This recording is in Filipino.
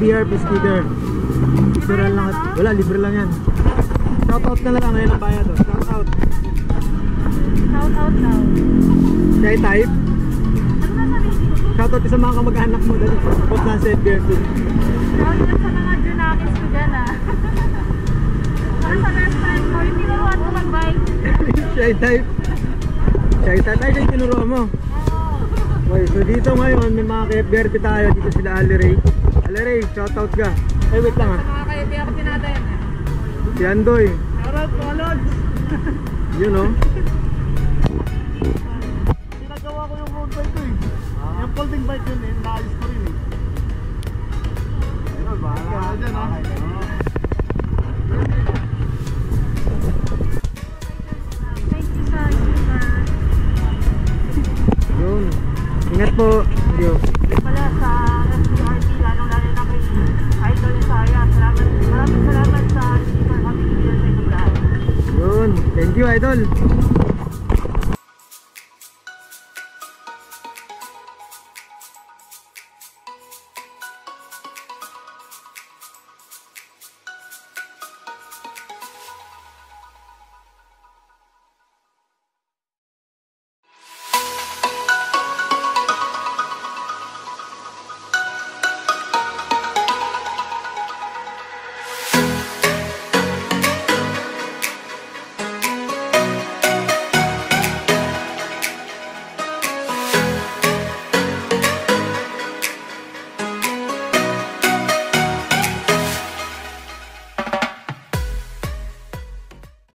PRP sticker. Libre lang. at- Wala, libre lang yan. Shoutout na lang ngayon ang bayad. oh. Shout out daw. Shy type. Ano na sabihin ko? Shoutout sa mga kamag-anak mo dali. Post na sa FBFB. Shout out sa mga Junakis ko dyan ah. Para sa best friend ko, hindi mo ako mag-bike. Shy type. Shy type. Ay, siya tinuro mo. So dito ngayon may mga KFBRP tayo. Dito sila Ali Ray. Ali Ray, shoutout ka. Ay, wait lang ah. Mga kayo, di ako tinatayan eh. Si Andoy. Shoutout po, Lods. Yun oh. Ginagawa ko yung road bike ko eh. Yung folding bike yun eh, naayos ko rin eh. Ingat po. Thank you. Pala sa SPRT, lalong lalo na kay Idol Saya. Salamat, maraming salamat sa sticker kami binigyan sa inyong lahat. Yun. Thank you, idol.